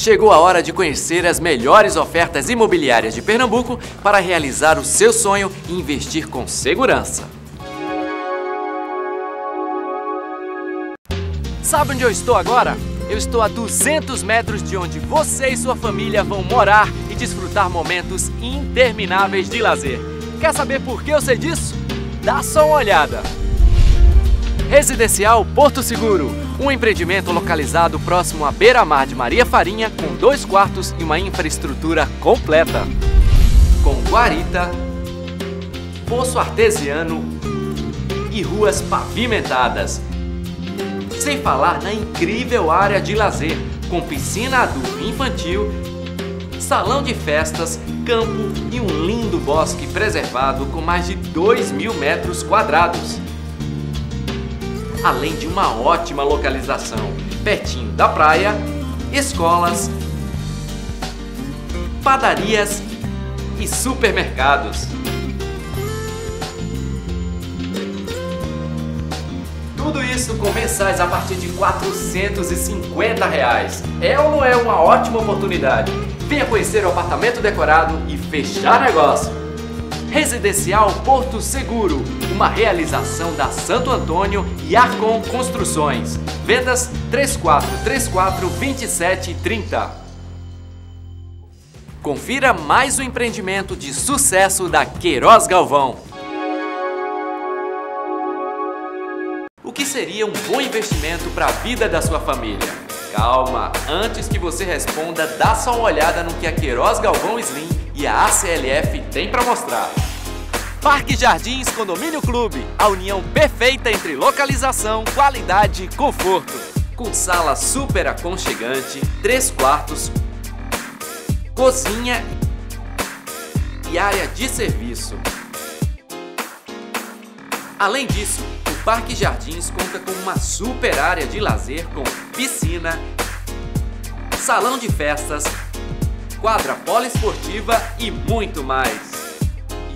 Chegou a hora de conhecer as melhores ofertas imobiliárias de Pernambuco para realizar o seu sonho e investir com segurança. Sabe onde eu estou agora? Eu estou a 200 metros de onde você e sua família vão morar e desfrutar momentos intermináveis de lazer. Quer saber por que eu sei disso? Dá só uma olhada! Residencial Porto Seguro, um empreendimento localizado próximo à beira-mar de Maria Farinha, com dois quartos e uma infraestrutura completa. Com guarita, poço artesiano e ruas pavimentadas. Sem falar na incrível área de lazer, com piscina adulto infantil, salão de festas, campo e um lindo bosque preservado com mais de 2 mil metros quadrados além de uma ótima localização, pertinho da praia, escolas, padarias e supermercados. Tudo isso com mensais a partir de 450 reais. É ou não é uma ótima oportunidade? Venha conhecer o apartamento decorado e fechar negócio. Residencial Porto Seguro, uma realização da Santo Antônio e Arcon Construções. Vendas 3434 2730. Confira mais um empreendimento de sucesso da Queiroz Galvão. O que seria um bom investimento para a vida da sua família? Calma, antes que você responda, dá só uma olhada no que a Queiroz Galvão Slim e a ACLF tem para mostrar. Parque Jardins Condomínio Clube, a união perfeita entre localização, qualidade e conforto. Com sala super aconchegante, três quartos, cozinha e área de serviço. Além disso, o Parque Jardins conta com uma super área de lazer com piscina, salão de festas, quadra poliesportiva e muito mais.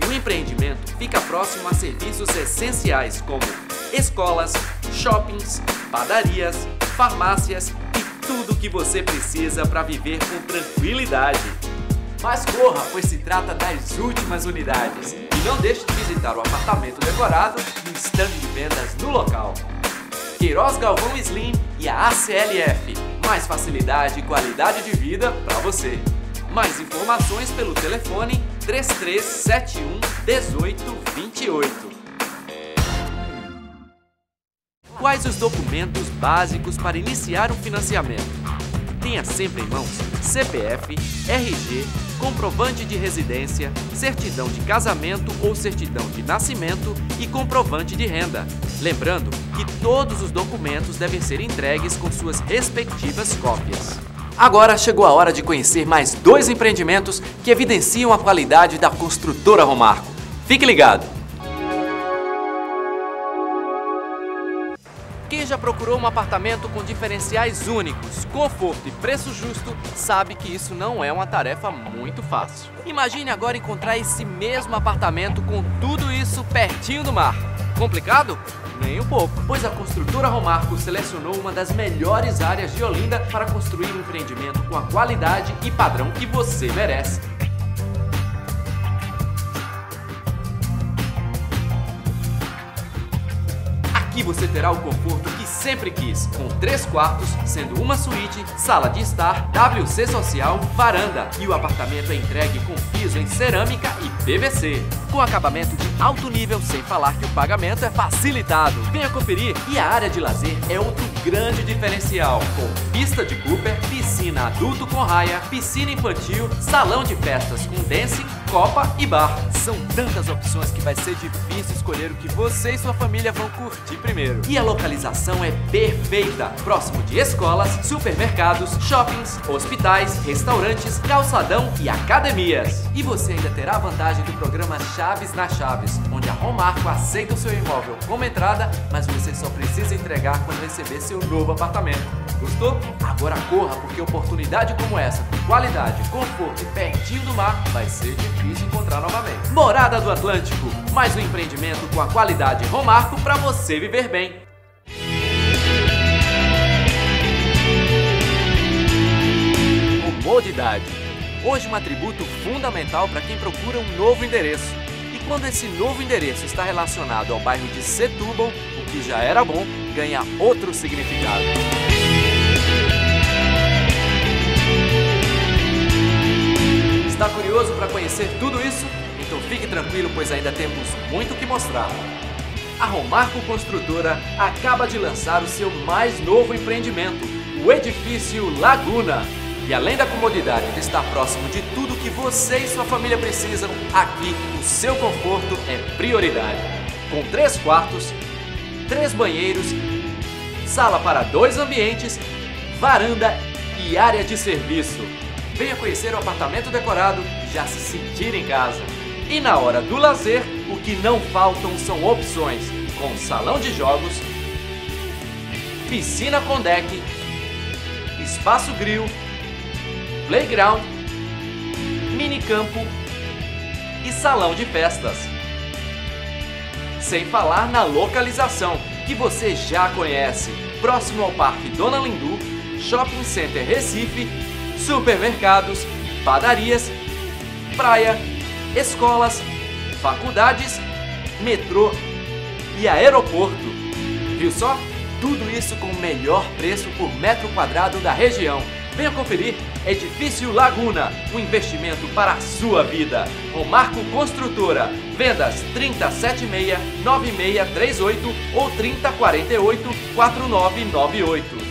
E o empreendimento fica próximo a serviços essenciais como escolas, shoppings, padarias, farmácias e tudo o que você precisa para viver com tranquilidade. Mas corra, pois se trata das últimas unidades. E não deixe de visitar o apartamento decorado e o stand de vendas no local. Queiroz Galvão Slim e a ACLF. Mais facilidade e qualidade de vida para você. Mais informações pelo telefone 3371 1828. Quais os documentos básicos para iniciar o financiamento? Tenha sempre em mãos CPF, RG, comprovante de residência, certidão de casamento ou certidão de nascimento e comprovante de renda. Lembrando que todos os documentos devem ser entregues com suas respectivas cópias. Agora chegou a hora de conhecer mais dois empreendimentos que evidenciam a qualidade da construtora Romarco. Fique ligado! Quem já procurou um apartamento com diferenciais únicos, conforto e preço justo, sabe que isso não é uma tarefa muito fácil. Imagine agora encontrar esse mesmo apartamento com tudo isso pertinho do mar. Complicado? Nem um pouco, pois a construtora Romarco selecionou uma das melhores áreas de Olinda para construir um empreendimento com a qualidade e padrão que você merece. Aqui você terá o conforto que sempre quis, com três quartos, sendo uma suíte, sala de estar, WC social, varanda e o apartamento é entregue com piso em cerâmica e PVC. Com acabamento de alto nível, sem falar que o pagamento é facilitado. Venha conferir! E a área de lazer é outro grande diferencial, com pista de Cooper, piscina adulto com raia, piscina infantil, salão de festas com dance, copa e bar. São tantas opções que vai ser difícil escolher o que você e sua família vão curtir primeiro. E a localização é perfeita, próximo de escolas, supermercados, shoppings, hospitais, restaurantes, calçadão e academias. E você ainda terá a vantagem do programa Chaves na Chaves, onde a Romarco aceita o seu imóvel como entrada, mas você só precisa entregar quando receber seu novo apartamento. Gostou? Agora corra, porque oportunidade como essa, com qualidade, conforto e pertinho do mar, vai ser difícil encontrar novamente. Morada do Atlântico, mais um empreendimento com a qualidade Romarco para você viver bem. comodidade. Hoje um atributo fundamental para quem procura um novo endereço. E quando esse novo endereço está relacionado ao bairro de Setúbal, o que já era bom ganha outro significado. Está curioso para conhecer tudo isso? Então fique tranquilo, pois ainda temos muito o que mostrar. A Romarco Construtora acaba de lançar o seu mais novo empreendimento, o Edifício Laguna. E além da comodidade de estar próximo de tudo que você e sua família precisam, aqui o seu conforto é prioridade. Com três quartos, três banheiros, sala para dois ambientes, varanda e área de serviço. Venha conhecer o apartamento decorado e já se sentir em casa. E na hora do lazer, o que não faltam são opções, com salão de jogos, piscina com deck, espaço grill, playground, minicampo e salão de festas. Sem falar na localização, que você já conhece, próximo ao Parque Dona Lindu, Shopping Center Recife, supermercados, padarias, praia, escolas, faculdades, metrô e aeroporto. Viu só? Tudo isso com o melhor preço por metro quadrado da região. Venha conferir Edifício Laguna, um investimento para a sua vida. Romarco Construtora, vendas 3076-9638 ou 3048-4998.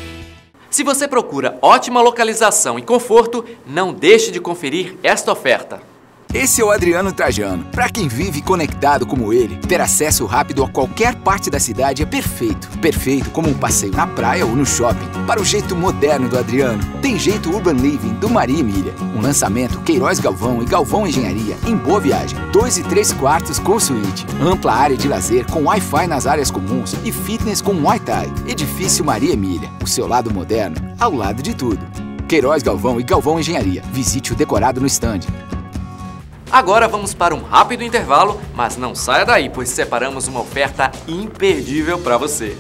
Se você procura ótima localização e conforto, não deixe de conferir esta oferta. Esse é o Adriano Trajano. Para quem vive conectado como ele, ter acesso rápido a qualquer parte da cidade é perfeito. Perfeito como um passeio na praia ou no shopping. Para o jeito moderno do Adriano, tem jeito Urban Living do Maria Emília. Um lançamento Queiroz Galvão e Galvão Engenharia em Boa Viagem. Dois e três quartos com suíte. Ampla área de lazer com Wi-Fi nas áreas comuns e fitness com Muay Thai. Edifício Maria Emília. O seu lado moderno ao lado de tudo. Queiroz Galvão e Galvão Engenharia. Visite o decorado no estande. Agora vamos para um rápido intervalo, mas não saia daí, pois separamos uma oferta imperdível para você.